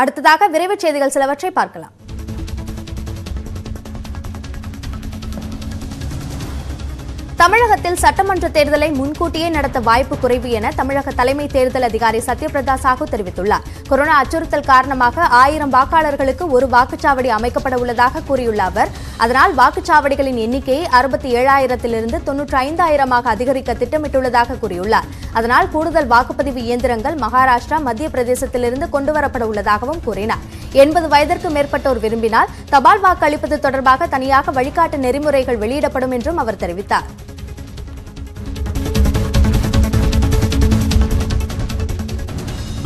அடுத்ததாக விரைவுச் செய்திகள் சிலவற்றை பார்க்கலாம். தமிழகத்தில் சட்டமன்ற தேர்தலை முன்கூட்டியே நடத்த வாய்ப்பு குறைவு என தமிழக தலைமை தேர்தல் அதிகாரி சத்யபிரதா சாஹூ தெரிவித்துள்ளார். கொரோனா அச்சுறுத்தல் காரணமாக ஆயிரம் வாக்காளர்களுக்கு ஒரு வாக்குச்சாவடி அமைக்கப்பட உள்ளதாக கூறியுள்ள அவர் அதனால் வாக்குச்சாவடிகளின் எண்ணிக்கையை அறுபத்தி ஏழாயிரத்திலிருந்து தொன்னூற்றி ஐந்தாயிரமாக அதிகரிக்க திட்டமிட்டுள்ளதாக கூறியுள்ளார். அதனால் கூடுதல் வாக்குப்பதிவு இயந்திரங்கள் மகாராஷ்டிரா மத்திய பிரதேசத்திலிருந்து கொண்டுவரப்பட உள்ளதாகவும் கூறினார். எண்பது வயதிற்கு மேற்பட்டோர் விரும்பினால் தபால் வாக்கு அளிப்பது தொடர்பாக தனியாக வழிகாட்டு நெறிமுறைகள் வெளியிடப்படும் என்றும் அவர் தெரிவித்தார்.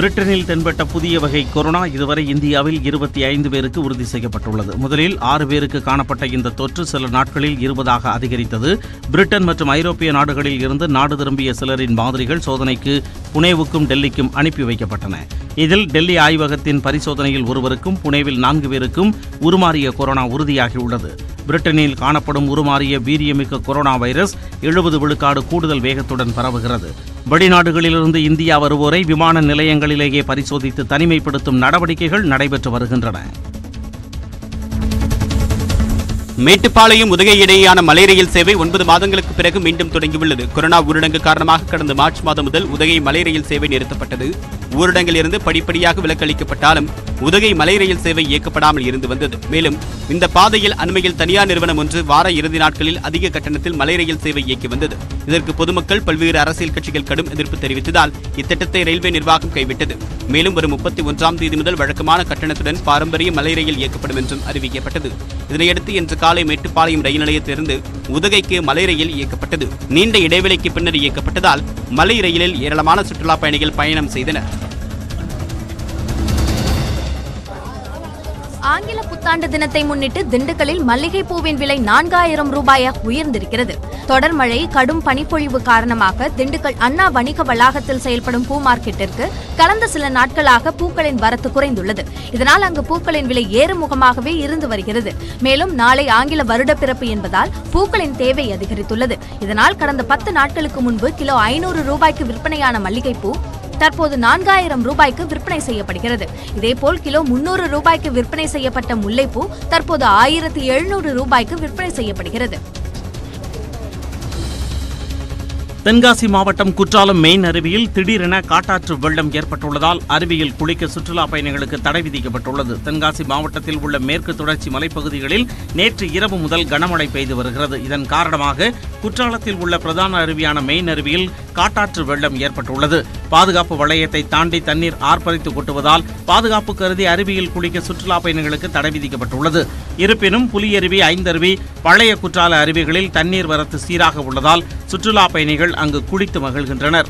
பிரிட்டனில் தென்பட்ட புதிய வகை கொரோனா இதுவரை இந்தியாவில் இருபத்தி ஐந்து பேருக்கு உறுதி செய்யப்பட்டுள்ளது. முதலில் ஆறு பேருக்கு காணப்பட்ட இந்த தொற்று சில நாட்களில் இருபதாக அதிகரித்தது. பிரிட்டன் மற்றும் ஐரோப்பிய நாடுகளில் இருந்து நாடு திரும்பிய சிலரின் மாதிரிகள் சோதனைக்கு புனேவுக்கும் டெல்லிக்கும் அனுப்பி வைக்கப்பட்டன. இதில் டெல்லி ஆய்வகத்தின் பரிசோதனையில் ஒருவருக்கும் புனேவில் நான்கு பேருக்கும் உருமாறிய கொரோனா உறுதியாகியுள்ளது. பிரிட்டனில் காணப்படும் உருமாறிய வீரியமிக்க கொரோனா வைரஸ் எழுபது விழுக்காடு கூடுதல் வேகத்துடன் பரவுகிறது. வெளிநாடுகளிலிருந்து இந்தியா வருவோரை விமான நிலையங்களில் வீடுகளிலேயே பரிசோதித்து தனிமைப்படுத்தும் நடவடிக்கைகள் நடைபெற்று வருகின்றன. மேட்டுப்பாளையம் உதகை இடையேயான மலை ரயில் சேவை ஒன்பது மாதங்களுக்கு பிறகு மீண்டும் தொடங்கியுள்ளது. கொரோனா ஊரடங்கு காரணமாக கடந்த மார்ச் மாதம் முதல் உதகை மலை ரயில் சேவை நிறுத்தப்பட்டது. ஊரடங்கில் இருந்து படிப்படியாக விலக்களிக்கப்பட்டாலும் உதகை மலை ரயில் சேவை இயக்கப்படாமல் இருந்து வந்தது. மேலும் இந்த பாதையில் அண்மையில் தனியார் நிறுவனம் ஒன்று வார இறுதி நாட்களில் அதிக கட்டணத்தில் மலை ரயில் சேவை இயக்கி வந்தது. இதற்கு பொதுமக்கள் பல்வேறு அரசியல் கட்சிகள் கடும் எதிர்ப்பு தெரிவித்ததால் இத்திட்டத்தை ரயில்வே நிர்வாகம் கைவிட்டது. மேலும் வரும் முப்பத்தி ஒன்றாம் தேதி முதல் வழக்கமான கட்டணத்துடன் பாரம்பரிய மலை ரயில் இயக்கப்படும் என்றும் அறிவிக்கப்பட்டது. இதனையடுத்து இன்று காலை மேட்டுப்பாளையம் ரயில் நிலையத்திலிருந்து உதகைக்கு மலை ரயில் இயக்கப்பட்டது. நீண்ட இடைவெளிக்கு பின்னர் இயக்கப்பட்டதால் மலை ரயிலில் ஏராளமான சுற்றுலா பயணிகள் பயணம் செய்தனர். ஆங்கில புத்தாண்டு தினத்தை முன்னிட்டு திண்டுக்கல்லில் மல்லிகை பூவின் விலை நான்காயிரம் ரூபாயாக உயர்ந்திருக்கிறது. தொடர் மழை கடும் பனிப்பொழிவு காரணமாக திண்டுக்கல் அண்ணா வணிக வளாகத்தில் செயல்படும் பூ மார்க்கெட்டிற்கு கடந்த சில நாட்களாக பூக்களின் வரத்து குறைந்துள்ளது. இதனால் அங்கு பூக்களின் விலை ஏறுமுகமாகவே இருந்து வருகிறது. மேலும் நாளை ஆங்கில வருட பிறப்பு என்பதால் பூக்களின் தேவை அதிகரித்துள்ளது. இதனால் கடந்த பத்து நாட்களுக்கு முன்பு கிலோ ஐநூறு ரூபாய்க்கு விற்பனையான மல்லிகைப்பூ தற்போது நான்காயிரம் ரூபாய்க்கு விற்பனை செய்யப்படுகிறது. இதேபோல் கிலோ முன்னூறு ரூபாய்க்கு விற்பனை செய்யப்பட்ட முல்லைப்பூ தற்போது ஆயிரத்தி எழுநூறு ரூபாய்க்கு விற்பனை செய்யப்படுகிறது. தென்காசி மாவட்டம் குற்றாலம் மெயின் அருவியில் திடீரென காட்டாற்று வெள்ளம் ஏற்பட்டுள்ளதால் அருவியில் குளிக்க சுற்றுலா பயணிகளுக்கு தடை விதிக்கப்பட்டுள்ளது. தென்காசி மாவட்டத்தில் உள்ள மேற்கு தொடர்ச்சி மலைப்பகுதிகளில் நேற்று இரவு முதல் கனமழை பெய்து வருகிறது. இதன் காரணமாக குற்றாலத்தில் உள்ள பிரதான அருவியான மெயின் அருவியில் காட்டாற்று வெள்ளம் ஏற்பட்டுள்ளது. பாதுகாப்பு வளையத்தை தாண்டி தண்ணீர் ஆர்ப்பரித்து கொட்டுவதால் பாதுகாப்பு கருதி அருவியில் குளிக்க சுற்றுலா பயணிகளுக்கு தடை விதிக்கப்பட்டுள்ளது. இருப்பினும் புலியருவி ஐந்தருவி பழைய குற்றால அருவிகளில் தண்ணீர் வரத்து சீராக உள்ளதால் சுற்றுலா பயணிகள் அங்கு குளித்து மகிழ்கின்றனர்.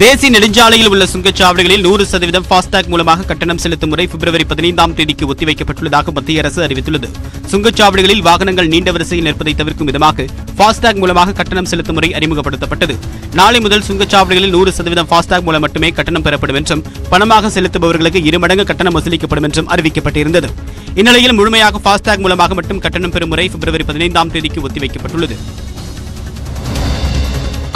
தேசிய நெடுஞ்சாலையில் உள்ள சுங்கச்சாவடிகளில் நூறு சதவீதம் ஃபாஸ்டாக் மூலமாக கட்டணம் செலுத்தும் முறை பிப்ரவரி பதினைந்தாம் தேதிக்கு ஒத்திவைக்கப்பட்டுள்ளதாக மத்திய அரசு அறிவித்துள்ளது. சுங்கச்சாவடிகளில் வாகனங்கள் நீண்ட வரிசையில் நிற்பதை தவிர்க்கும் விதமாக ஃபாஸ்டாக் மூலமாக கட்டணம் செலுத்தும் முறை அறிமுகப்படுத்தப்பட்டது. நாளை முதல் சுங்கச்சாவடிகளில் நூறு சதவீதம் ஃபாஸ்டாக் மூலம் மட்டுமே கட்டணம் பெறப்படும் என்றும் பணமாக செலுத்துபவர்களுக்கு இரு மடங்கு கட்டணம் வசூலிக்கப்படும் என்றும் அறிவிக்கப்பட்டிருந்தது. இந்நிலையில் முழுமையாக ஃபாஸ்டாக் மூலமாக மட்டும் கட்டணம் பெறும் முறை பிப்ரவரி பதினைந்தாம் தேதிக்கு ஒத்திவைக்கப்பட்டுள்ளது.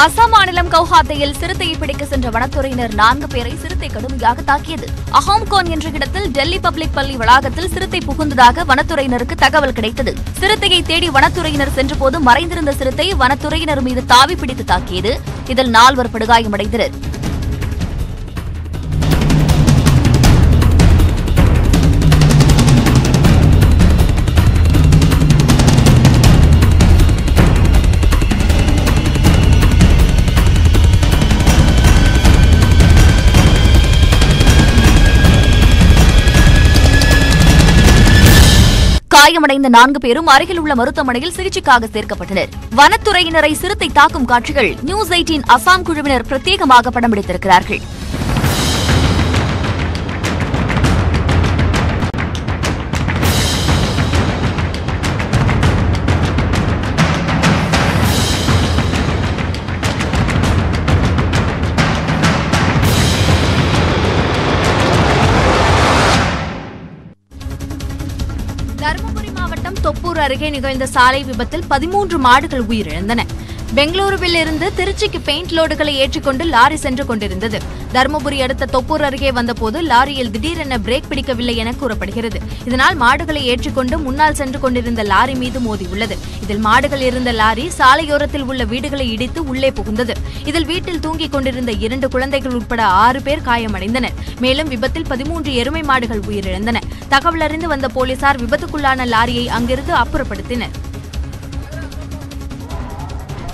அசாம் மாநிலம் கவுஹாத்தியில் சிறுத்தையை பிடிக்க சென்ற வனத்துறையினர் நான்கு பேரை சிறுத்தை கடுமையாக தாக்கியது. அஹாம்கோன் என்ற இடத்தில் டெல்லி பப்ளிக் பள்ளி வளாகத்தில் சிறுத்தை புகுந்ததாக வனத்துறையினருக்கு தகவல் கிடைத்தது. சிறுத்தையை தேடி வனத்துறையினர் சென்றபோது மறைந்திருந்த சிறுத்தை வனத்துறையினர் மீது தாவி பிடித்து தாக்கியது. இதில் நால்வர் படுகாயமடைந்தனர். காயமடைந்த நான்கு பேரும் அருகில் உள்ள மருத்துவமனையில் சிகிச்சைக்காக சேர்க்கப்பட்டனர். வனத்துறையினரை சிறுத்தை தாக்கும் காட்சிகள் நியூஸ் எயிட்டின் அசாம் குழுவினர் பிரத்யேகமாக படம் பிடித்திருக்கிறார்கள் தொப்பூர் அருகே நிகழ்ந்த சாலை விபத்தில் பதிமூன்று மாடுகள் உயிரிழந்தன. பெங்களூருவில் இருந்து திருச்சிக்கு பெயிண்ட் லோடுகளை ஏற்றிக்கொண்டு லாரி சென்று கொண்டிருந்தது. தருமபுரி அடுத்த தொப்பூர் அருகே வந்தபோது லாரியில் திடீரென பிரேக் பிடிக்கவில்லை என கூறப்படுகிறது. இதனால் மாடுகளை ஏற்றிக்கொண்டு முன்னால் சென்று கொண்டிருந்த லாரி மீது மோதியுள்ளது இதில் மாடுகள் இருந்த லாரி சாலையோரத்தில் உள்ள வீடுகளை இடித்து உள்ளே புகுந்தது. இதில் வீட்டில் தூங்கிக் கொண்டிருந்த இரண்டு குழந்தைகள் உட்பட ஆறு பேர் காயமடைந்தனர். மேலும் விபத்தில் பதிமூன்று எருமை மாடுகள் உயிரிழந்தன. தகவல் அறிந்து வந்த போலீசார் விபத்துக்குள்ளான லாரியை அங்கிருந்து அப்புறப்படுத்தினர்.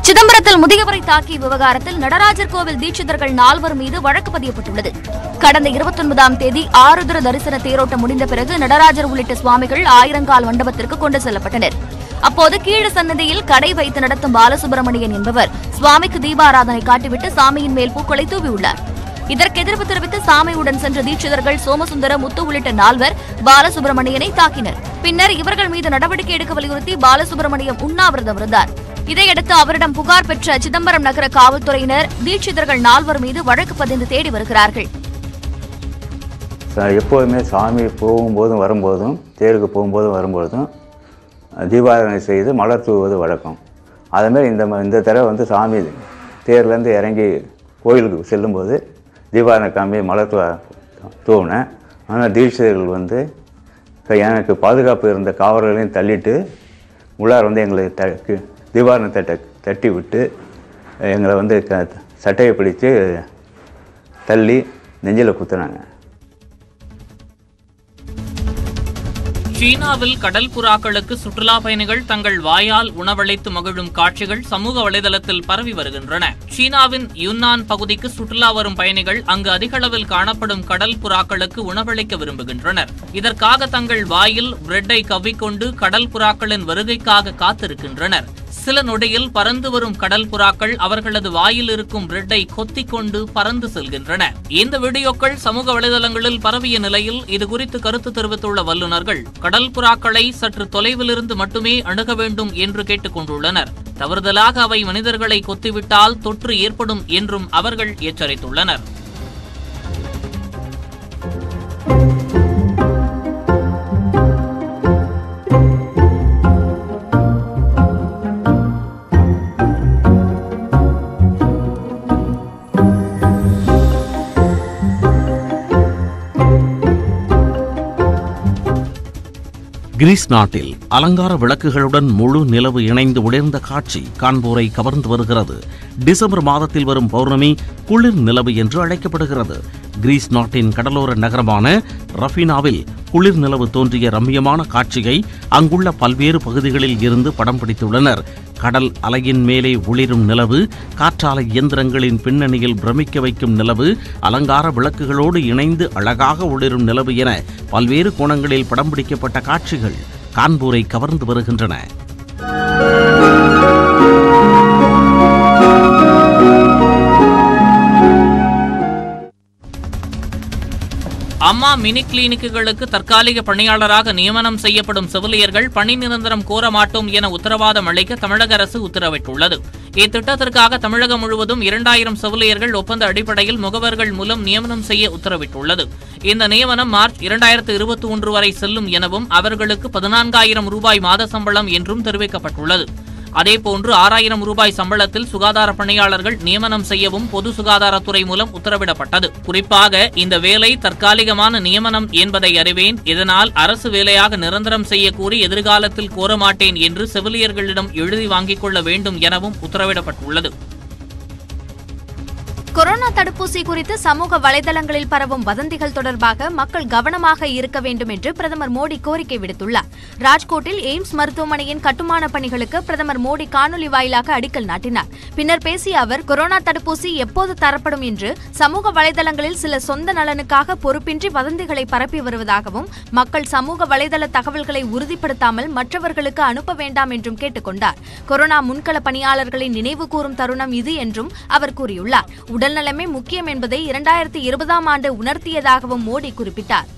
சிதம்பரத்தில் முதியவரை தாக்கிய விவகாரத்தில் நடராஜர் கோவில் தீட்சிதர்கள் நால்வர் மீது வழக்கு பதியப்பட்டுள்ளது. கடந்த இருபத்தொன்பதாம் தேதி ஆருத்ர தரிசன தேரோட்டம் முடிந்த பிறகு நடராஜர் உள்ளிட்ட சுவாமிகள் ஆயிரங்கால் மண்டபத்திற்கு கொண்டு செல்லப்பட்டனர். அப்போது கீழ சன்னதியில் கடை வைத்து நடத்தும் பாலசுப்பிரமணியன் என்பவர் சுவாமிக்கு தீபாராதனை காட்டிவிட்டு சாமியின் மேல் பூக்களை தூவியுள்ளார். இதற்கு எதிர்ப்பு தெரிவித்து சாமியுடன் சென்ற தீட்சிதர்கள் சோமசுந்தர முத்து உள்ளிட்ட நால்வர் பாலசுப்பிரமணியனை தாக்கினர். பின்னர் இவர்கள் மீது நடவடிக்கை எடுக்க வலியுறுத்தி பாலசுப்ரமணியம் உண்ணாவிரதம் இருந்தார். இதையடுத்து அவரிடம் புகார் பெற்ற சிதம்பரம் நகர காவல்துறையினர் தீட்சிதர்கள் நால்வர் மீது வழக்கு பதிந்து தேடி வருகிறார்கள். எப்போதுமே சாமி போகும்போதும் வரும்போதும் தேருக்கு போகும்போதும் வரும்போதும் தீபாராதனை செய்து மலர் தூவுவது வழக்கம். அதேமாதிரி இந்த ம- இந்த தடவை வந்து சாமி தேர்லேருந்து இறங்கி கோயிலுக்கு செல்லும்போது தீபாராதனை காமி மலர் தூவினேன். ஆனால் தீட்சிதர்கள் வந்து எனக்கு பாதுகாப்பு இருந்த காவலர்களையும் தள்ளிட்டு உள்ளார் வந்து எங்களை த கி- தீபாரண தட்டி விட்டு எங்களை வந்து க சட்டையை பிடித்து தள்ளி நெஞ்சில் குத்துனாங்க. சீனாவில் கடல் புறாக்களுக்கு சுற்றுலா பயணிகள் தங்கள் வாயால் உணவளித்து மகிழும் காட்சிகள் சமூக வலைதளத்தில் பரவி வருகின்றன. சீனாவின் யுன்னான் பகுதிக்கு சுற்றுலா வரும் பயணிகள் அங்கு அதிக அளவில் காணப்படும் கடல் புறாக்களுக்கு உணவளிக்க விரும்புகின்றனர். இதற்காக தங்கள் வாயில் பிரெட்டை கவ்விக்கொண்டு கடல் புறாக்களின் வருகைக்காக காத்திருக்கின்றனர். சில நொடியில் பறந்து வரும் கடல் புறாக்கள் அவர்களது வாயில் இருக்கும் பிரெட்டை கொத்திக் கொண்டு பறந்து செல்கின்றன. இந்த வீடியோக்கள் சமூக வலைதளங்களில் பரவிய நிலையில் இது குறித்து கருத்து தெரிவித்துள்ள வல்லுநர்கள் கடல் புறாக்களை சற்று தொலைவிலிருந்து மட்டுமே அணுக வேண்டும் என்று கேட்டுக் கொண்டுள்ளனர் தவறுதலாக அவை மனிதர்களை கொத்திவிட்டால் தொற்று ஏற்படும் என்றும் அவர்கள் எச்சரித்துள்ளனர். கிரீஸ் நாட்டில் அலங்கார விளக்குகளுடன் முழு நிலவு இணைந்து உடைந்த காட்சி காண்போரை கவர்ந்து வருகிறது. டிசம்பர் மாதத்தில் வரும் பௌர்ணமி குளிர் நிலவு என்று அழைக்கப்படுகிறது. கிரீஸ் நாட்டின் கடலோர நகரமான ரஃபினாவில் குளிர் நிலவு தோன்றிய ரம்மியமான காட்சியை அங்குள்ள பல்வேறு பகுதிகளில் இருந்து படம் பிடித்துள்ளனர். கடல் அலையின் மேலே ஒளிரும் நிலவு காற்றாலை இயந்திரங்களின் பின்னணியில் பிரமிக்க வைக்கும் நிலவு அலங்கார விளக்குகளோடு இணைந்து அழகாக ஒளிரும் நிலவு என பல்வேறு கோணங்களில் படம் பிடிக்கப்பட்ட காட்சிகள் கான்பூரை கவர்ந்து வருகின்றன. அம்மா மினி கிளினிக்குகளுக்கு தற்காலிக பணியாளராக நியமனம் செய்யப்படும் செவிலியர்கள் பணி நிரந்தரம் கோர மாட்டோம் என உத்தரவாதம் அளிக்க தமிழக அரசு உத்தரவிட்டுள்ளது. இத்திட்டத்திற்காக தமிழகம் முழுவதும் இரண்டாயிரம் செவிலியர்கள் ஒப்பந்த அடிப்படையில் முகவர்கள் மூலம் நியமனம் செய்ய உத்தரவிட்டுள்ளது. இந்த நியமனம் மார்ச் இரண்டாயிரத்து இருபத்தி ஒன்று வரை செல்லும் எனவும் அவர்களுக்கு பதினான்காயிரம் ரூபாய் மாத சம்பளம் என்றும் தெரிவிக்கப்பட்டுள்ளது. அதேபோன்று ஆறாயிரம் ரூபாய் சம்பளத்தில் சுகாதார பணியாளர்கள் நியமனம் செய்யவும் பொது சுகாதாரத்துறை மூலம் உத்தரவிடப்பட்டது. குறிப்பாக இந்த வேலை தற்காலிகமான நியமனம் என்பதை அறிவேன். இதனால் அரசு வேலையாக நிரந்தரம் செய்யக்கூறி எதிர்காலத்தில் கோரமாட்டேன் என்று செவிலியர்களிடம் எழுதி வாங்கிக் கொள்ள வேண்டும் எனவும் உத்தரவிடப்பட்டுள்ளது. கொரோனா தடுப்பூசி குறித்து சமூக வலைதளங்களில் பரவும் வதந்திகள் தொடர்பாக மக்கள் கவனமாக இருக்க வேண்டும் என்று பிரதமர் மோடி கோரிக்கை விடுத்துள்ளார். ராஜ்கோட்டில் எய்ம்ஸ் மருத்துவமனையின் கட்டுமான பணிகளுக்கு பிரதமர் மோடி காணொலி வாயிலாக அடிக்கல் நாட்டினார். பின்னர் பேசிய அவர் கொரோனா தடுப்பூசி எப்போது தரப்படும் என்று சமூக வலைதளங்களில் சில சொந்த நலனுக்காக பொறுப்பின்றி வதந்திகளை பரப்பி வருவதாகவும் மக்கள் சமூக வலைதள தகவல்களை உறுதிப்படுத்தாமல் மற்றவர்களுக்கு அனுப்ப வேண்டாம் என்றும் கேட்டுக் கொண்டார் கொரோனா முன்கள பணியாளர்களை நினைவு கூறும் தருணம் இது என்றும் அவர் கூறியுள்ளார். உடல் உடல்நலமே முக்கியம் என்பதை இரண்டாயிரத்தி இருபதாம் ஆண்டு உணர்த்தியதாகவும் மோடி குறிப்பிட்டார்.